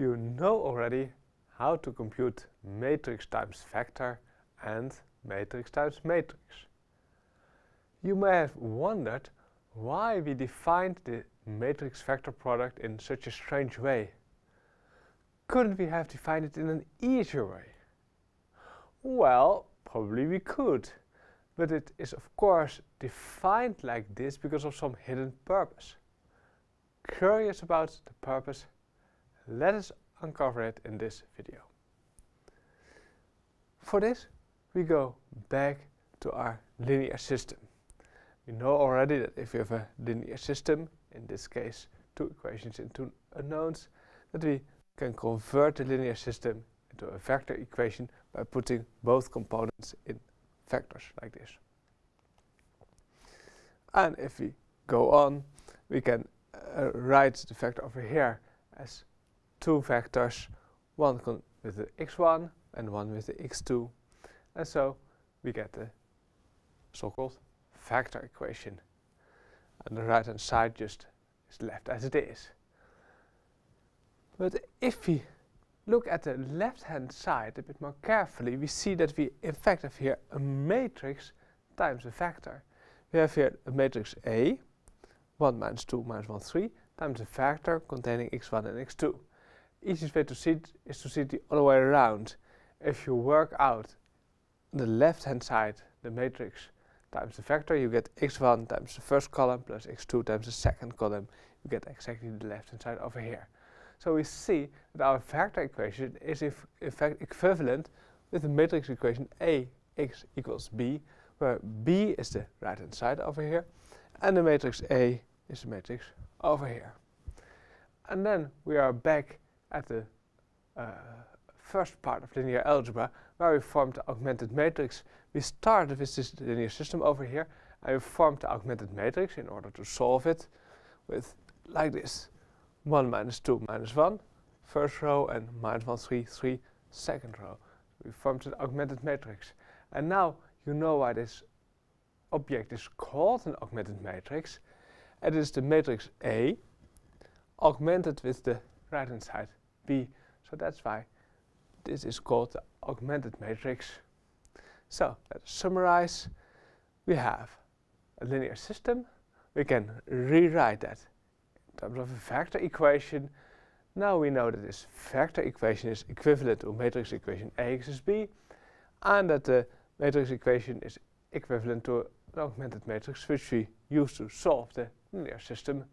You know already how to compute matrix times vector and matrix times matrix. You may have wondered why we defined the matrix vector product in such a strange way. Couldn't we have defined it in an easier way? Well, probably we could, but it is of course defined like this because of some hidden purpose. Curious about the purpose? Let us uncover it in this video. For this, we go back to our linear system. We know already that if we have a linear system, in this case two equations and two unknowns, that we can convert the linear system into a vector equation by putting both components in vectors like this. And if we go on, we can uh, write the vector over here as two vectors, one with the x1 and one with the x2. And so we get the so-called vector equation. And the right hand side just is left as it is. But if we look at the left hand side a bit more carefully, we see that we in fact have here a matrix times a vector. We have here a matrix A, 1 minus 2 minus 1, 3, times a vector containing x1 and x2. Easiest way to see is to see the other way around. If you work out the left hand side, the matrix, times the vector, you get x1 times the first column plus x2 times the second column. You get exactly the left hand side over here. So we see that our vector equation is if in fact equivalent with the matrix equation Ax equals b, where b is the right hand side over here, and the matrix A is the matrix over here. And then we are back at the uh, first part of linear algebra, where we formed the augmented matrix. We started with this linear system over here, and we formed the augmented matrix in order to solve it with like this. 1 minus 2 minus 1, first row, and minus 1, 3, 3, second row. We formed an augmented matrix. And now you know why this object is called an augmented matrix. It is the matrix A augmented with the right hand side So that's why this is called the augmented matrix. So let's summarize. We have a linear system. We can rewrite that in terms of a vector equation. Now we know that this vector equation is equivalent to matrix equation Ax is b and that the matrix equation is equivalent to an augmented matrix which we use to solve the linear system